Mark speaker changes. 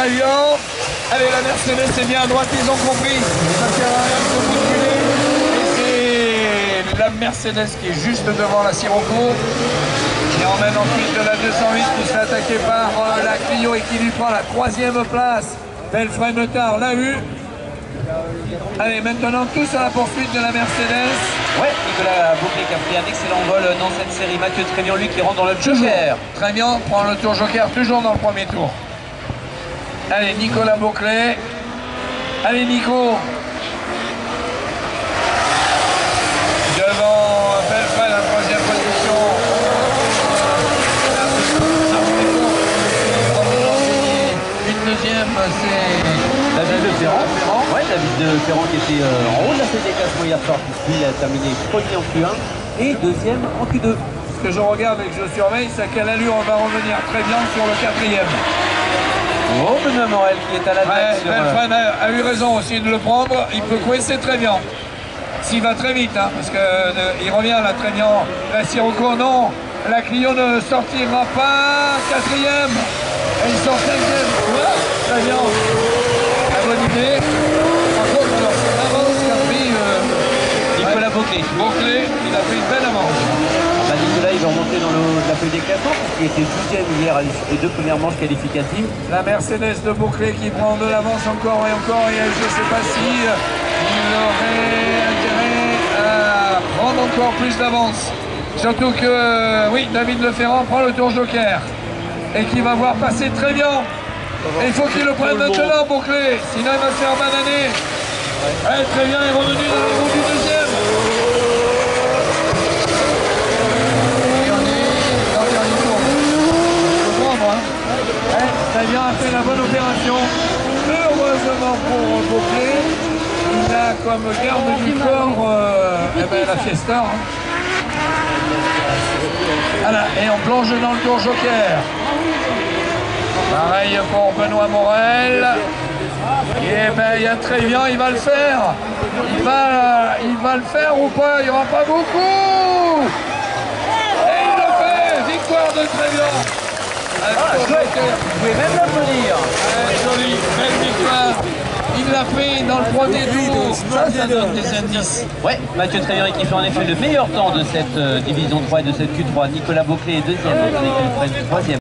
Speaker 1: Allez, la Mercedes, c'est bien à droite, ils ont compris. Ça sert à rien de se bousculer. Et c'est la Mercedes qui est juste devant la Sirocco. Qui emmène ensuite de la 208 qui se fait attaquer par euh, la Clio et qui lui prend la troisième place. Belfray Meutard l'a eu. Allez, maintenant tous à la poursuite de la Mercedes.
Speaker 2: Ouais, Nicolas Bouclé qui a pris un excellent vol dans cette série. Mathieu Trévion, lui, qui rentre dans le joker.
Speaker 1: Très bien, prend le tour joker toujours dans le premier tour. Allez, Nicolas Bouclé. Allez, Nico. Devant Belfray, la troisième position. Une deuxième, c'est
Speaker 2: David de Ferrand. Ouais, David de Ferrand qui était euh, en haut de la CD classement hier soir, puisqu'il a terminé premier en Q1 et deuxième en Q2.
Speaker 1: ce que je regarde et que je surveille, c'est à quelle allure on va revenir très bien sur le quatrième.
Speaker 2: Oh, Benoît Morel qui est à la
Speaker 1: Ouais,
Speaker 2: tête sur... euh,
Speaker 1: Belfray a, a eu raison aussi de le prendre. Il peut coincer très bien. S'il va très vite, hein, parce qu'il revient là très bien. La Sirocco, non. La Clio ne sortira pas. Quatrième. Et il sort cinquième. Ouais, très bien. La bonne idée. Par contre, alors, c'est l'avance qu'a pris euh,
Speaker 2: Nicolas Bouclé.
Speaker 1: Bouclé. Il a pris une belle avance.
Speaker 2: Bah, Nicolas, il va remonter dans le, des classements, puisqu'il était 12e hier à l'issue deux premières manches qualificatives.
Speaker 1: La Mercedes de Bouclé qui prend de l'avance encore et encore. Et je ne sais pas si il aurait intérêt à prendre encore plus d'avance. Surtout que, euh, oui, David Leferrand prend le tour joker. Et qui va voir passer très bien. Il faut qu'il le prenne maintenant, Bouclé. Sinon, il va faire bananer. Ouais, très bien, il est revenu dans le groupe du deuxième. Et on est dans le dernier tour. Faut prendre, hein. A fait la bonne opération. Heureusement pour Bouclé, il a comme garde du corps euh, eh ben, la Fiesta. hein. Voilà, et on plonge dans le tour joker. Pareil pour Benoît Morel. Et ben il y a très bien, il va le faire. Il va, il va le faire ou pas, il n'y aura pas beaucoup. Et il le fait, victoire de Trévian.
Speaker 2: Ah, Vous pouvez même l'applaudir
Speaker 1: joli, belle victoire. Il l'a fait dans le premier tour. Ça, ça donne des indices.
Speaker 2: Ouais, Mathieu Trévian qui fait en effet le meilleur temps de cette euh, division 3 et de cette Q3. Nicolas Bouclé est deuxième, Kilfred troisième.